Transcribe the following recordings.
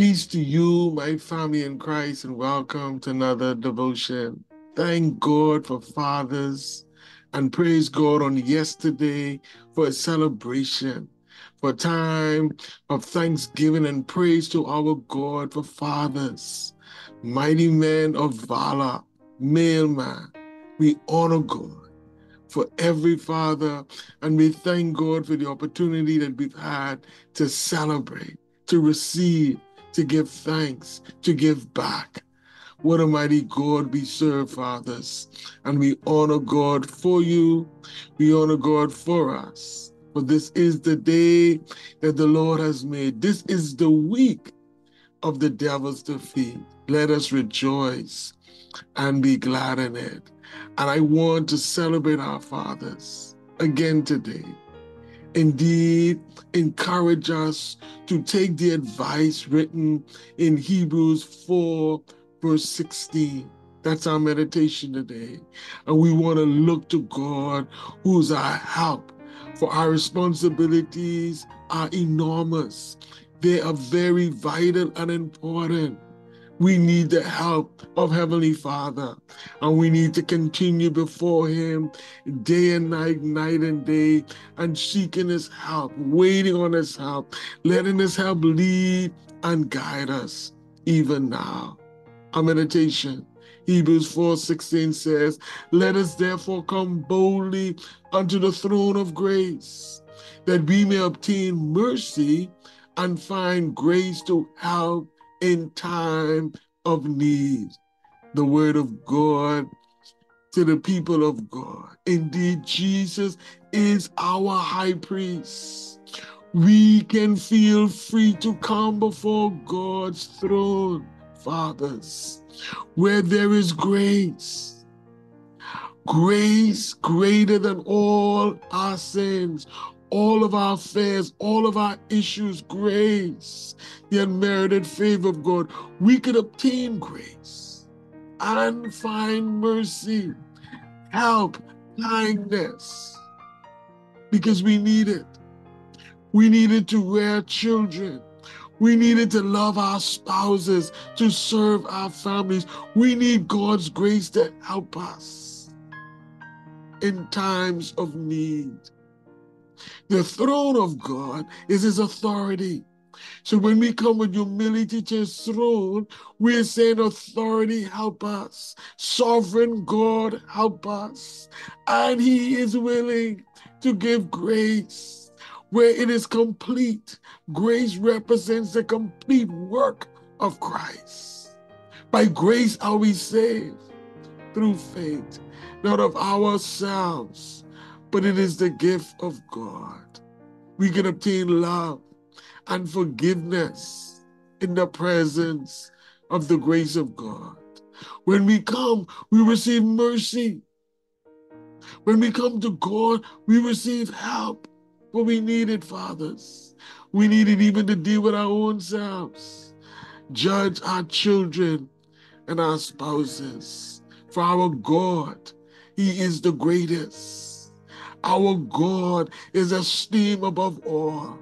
Peace to you, my family in Christ, and welcome to another devotion. Thank God for fathers and praise God on yesterday for a celebration, for a time of thanksgiving and praise to our God for fathers, mighty men of valor, male man. We honor God for every father, and we thank God for the opportunity that we've had to celebrate, to receive, to give thanks, to give back. What a mighty God we serve, fathers. And we honor God for you. We honor God for us. For this is the day that the Lord has made. This is the week of the devil's defeat. Let us rejoice and be glad in it. And I want to celebrate our fathers again today. Indeed, encourage us to take the advice written in Hebrews 4, verse 16. That's our meditation today. And we want to look to God, who's our help, for our responsibilities are enormous. They are very vital and important. We need the help of Heavenly Father, and we need to continue before Him day and night, night and day, and seeking His help, waiting on His help, letting His help lead and guide us even now. Our meditation. Hebrews 4:16 says, "Let us therefore come boldly unto the throne of grace, that we may obtain mercy and find grace to help in time of need. The word of God to the people of God. Indeed, Jesus is our high priest. We can feel free to come before God's throne, fathers, where there is grace. Grace greater than all our sins, all of our affairs, all of our issues, grace, the unmerited favor of God, we could obtain grace and find mercy, help, kindness, because we need it. We needed to rear children. We needed to love our spouses, to serve our families. We need God's grace to help us in times of need. The throne of God is his authority. So when we come with humility to his throne, we're saying, Authority, help us. Sovereign God, help us. And he is willing to give grace where it is complete. Grace represents the complete work of Christ. By grace are we saved through faith, not of ourselves but it is the gift of God. We can obtain love and forgiveness in the presence of the grace of God. When we come, we receive mercy. When we come to God, we receive help. But we need it, fathers. We need it even to deal with our own selves, judge our children and our spouses. For our God, He is the greatest. Our God is esteemed above all.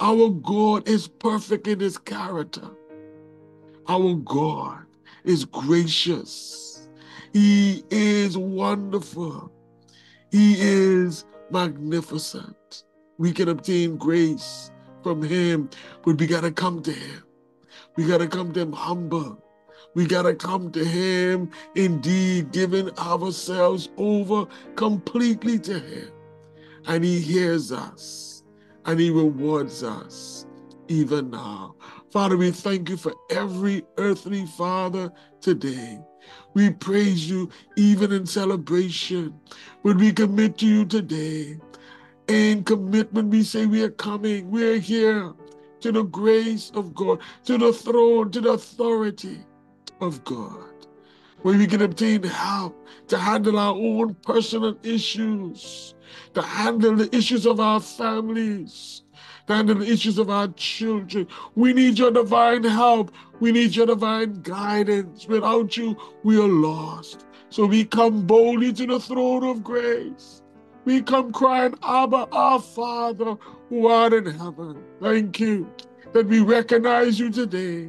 Our God is perfect in his character. Our God is gracious. He is wonderful. He is magnificent. We can obtain grace from him, but we got to come to him. We got to come to him humble. We got to come to Him, indeed, giving ourselves over completely to Him. And He hears us and He rewards us even now. Father, we thank you for every earthly father today. We praise you even in celebration. When we commit to you today, in commitment, we say we are coming, we are here to the grace of God, to the throne, to the authority of God, where we can obtain help to handle our own personal issues, to handle the issues of our families, to handle the issues of our children. We need your divine help. We need your divine guidance. Without you, we are lost. So we come boldly to the throne of grace. We come crying, Abba, our Father, who art in heaven. Thank you that we recognize you today.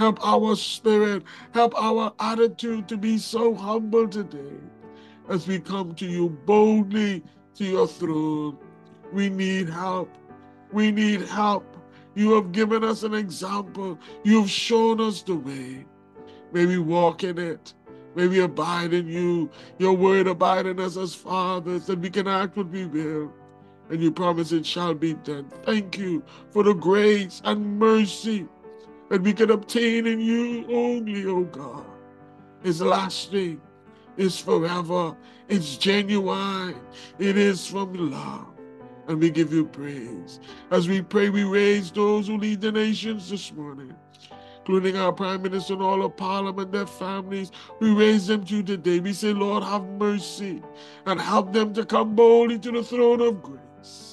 Help our spirit, help our attitude to be so humble today as we come to you boldly to your throne. We need help. We need help. You have given us an example. You've shown us the way. May we walk in it. May we abide in you. Your word abide in us as fathers, that we can act what we will. And you promise it shall be done. Thank you for the grace and mercy that we can obtain in you only, O oh God. Is lasting, is forever, it's genuine, it is from love. And we give you praise. As we pray, we raise those who lead the nations this morning, including our Prime Minister and all of Parliament, their families. We raise them to you today. We say, Lord, have mercy and help them to come boldly to the throne of grace.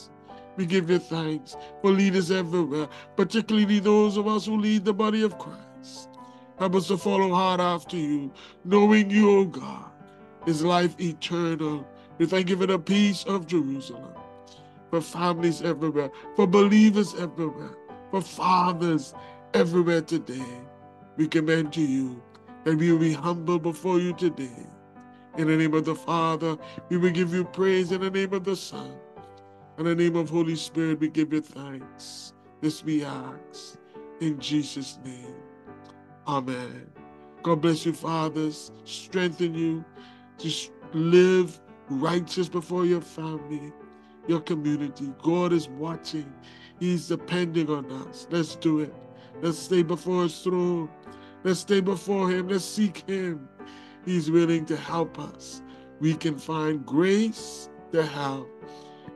We give you thanks for leaders everywhere, particularly those of us who lead the body of Christ. Help us to follow hard after you, knowing you, O God, is life eternal. We thank you for the peace of Jerusalem for families everywhere, for believers everywhere, for fathers everywhere today. We commend to you that we will be humble before you today. In the name of the Father, we will give you praise. In the name of the Son, in the name of Holy Spirit, we give you thanks. This we ask in Jesus' name. Amen. God bless you, fathers. Strengthen you to live righteous before your family your community. God is watching. He's depending on us. Let's do it. Let's stay before his throne. Let's stay before him. Let's seek him. He's willing to help us. We can find grace to help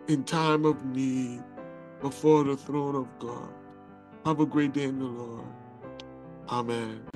in time of need before the throne of God. Have a great day in the Lord. Amen.